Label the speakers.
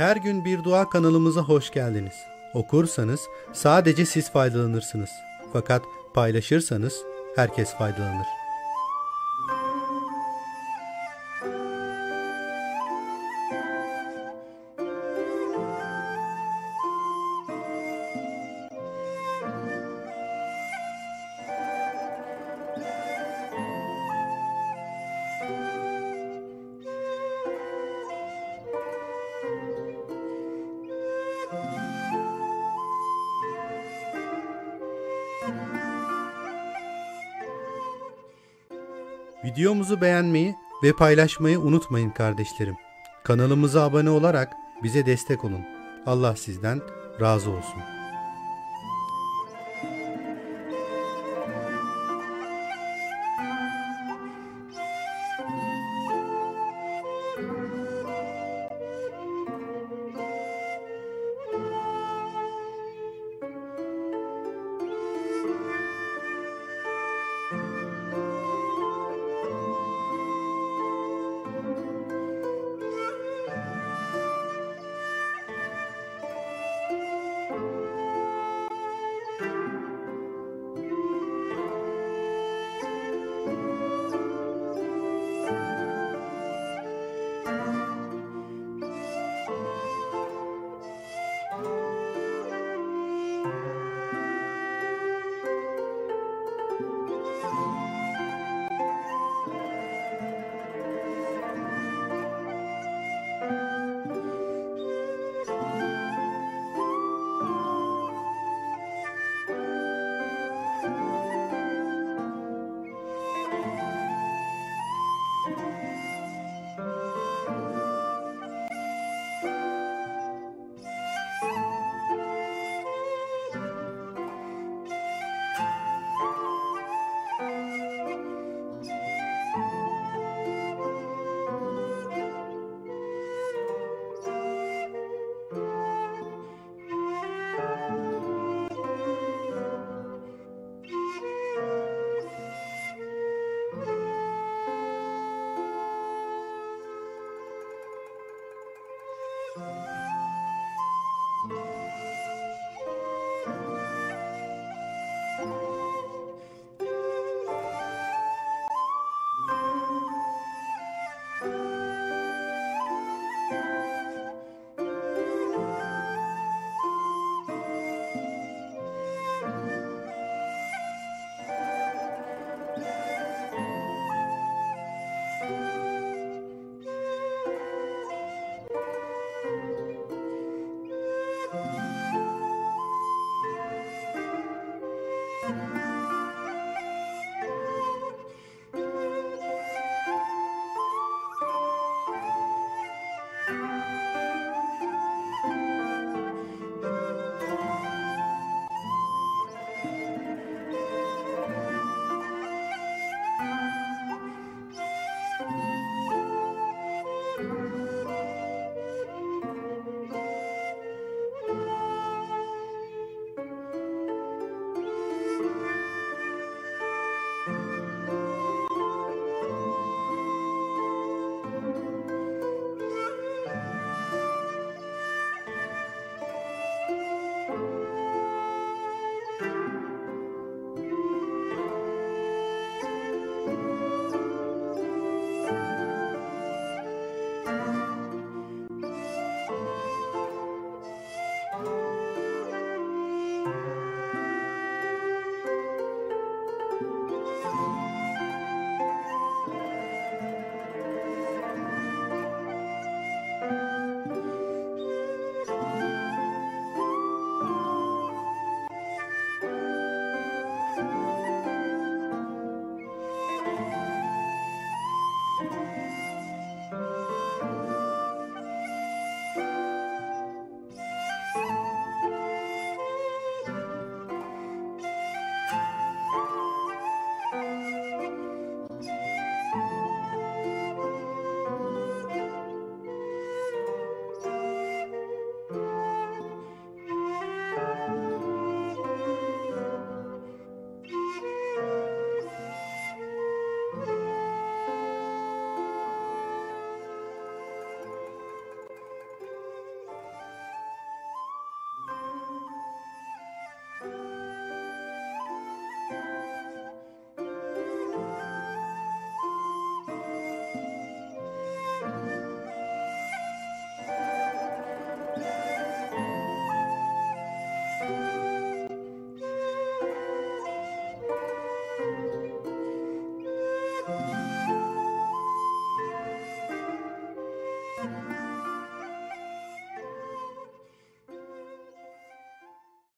Speaker 1: Her gün bir dua kanalımıza hoş geldiniz. Okursanız sadece siz faydalanırsınız. Fakat paylaşırsanız herkes faydalanır. Videomuzu beğenmeyi ve paylaşmayı unutmayın kardeşlerim. Kanalımıza abone olarak bize destek olun. Allah sizden razı olsun.